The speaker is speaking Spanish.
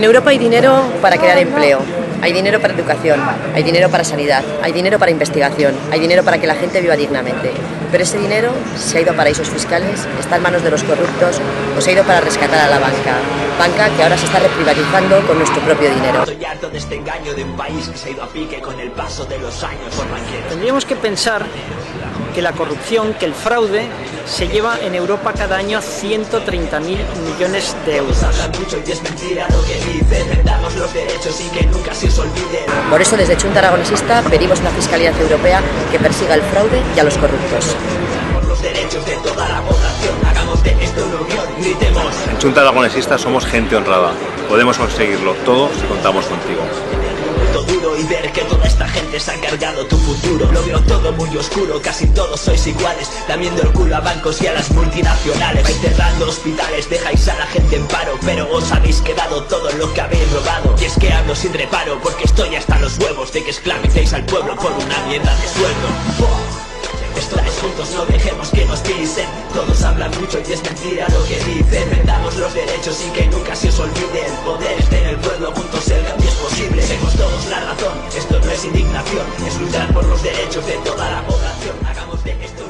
En Europa hay dinero para crear empleo, hay dinero para educación, hay dinero para sanidad, hay dinero para investigación, hay dinero para que la gente viva dignamente. Pero ese dinero se ha ido a paraísos fiscales, está en manos de los corruptos o se ha ido para rescatar a la banca. Banca que ahora se está reprivatizando con nuestro propio dinero. Estoy harto de este engaño de un país que se ha ido a pique con el paso de los años por banqueros. Tendríamos que pensar que la corrupción, que el fraude, se lleva en Europa cada año 130.000 millones de euros. Por eso desde Junta Aragonesista pedimos una Fiscalía Europea que persiga el fraude y a los corruptos. La. En Junta Aragonesista somos gente honrada. Podemos conseguirlo todo si contamos contigo. Todo duro y ver que toda esta gente se ha cargado tu futuro. Lo veo todo muy oscuro, casi todos sois iguales. Lamiendo el culo a bancos y a las multinacionales. Vais cerrando hospitales, dejáis a la gente en paro. Pero os habéis quedado todo lo que habéis robado. Y es que hablo sin reparo, porque estoy hasta los huevos de que esclavicéis al pueblo por una mierda de sueldo. Estáis juntos, no dejemos que nos pisen. Todos hablan mucho y es mentira lo que dicen. Vendamos los derechos y que nunca se es luchar por los derechos de toda la población. Hagamos de esto